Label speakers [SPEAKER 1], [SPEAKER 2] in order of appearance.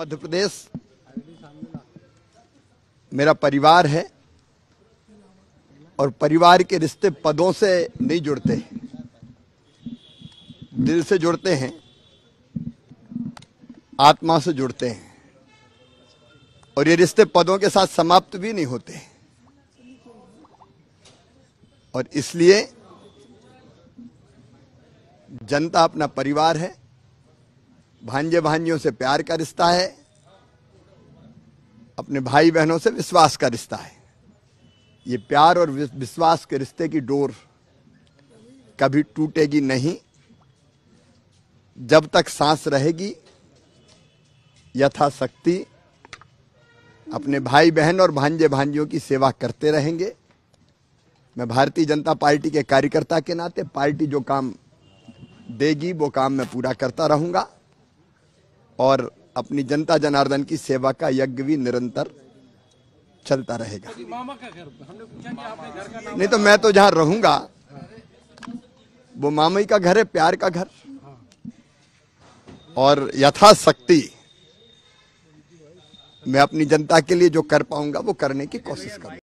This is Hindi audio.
[SPEAKER 1] मध्य प्रदेश मेरा परिवार है और परिवार के रिश्ते पदों से नहीं जुड़ते दिल से जुड़ते हैं, आत्मा से जुड़ते हैं। और ये रिश्ते पदों के साथ समाप्त भी नहीं होते और इसलिए जनता अपना परिवार है भांजे भांजियों से प्यार का रिश्ता है, अपने भाई बहनों से विश्वास का रिश्ता है। ये प्यार और विश्वास के रिश्ते की डोर कभी टूटेगी नहीं। जब तक सांस रहेगी, यथाशक्ति अपने भाई बहन और भांजे भांजियों की सेवा करते रहेंगे। मैं भारतीय जनता पार्टी के कार्यकर्ता के नाते, पार्टी जो काम देगी, वो काम मैं पूरा करता रहूँगा। और अपनी जनता जनार्दन की सेवा का यज्ञ भी निरंतर चलता रहेगा। नहीं तो मैं तो जहाँ रहूँगा, वो मामई का घर है, प्यार का घर। और यथाशक्ति मैं अपनी जनता के लिए जो कर पाऊँगा, वो करने की कोशिश करूँगा।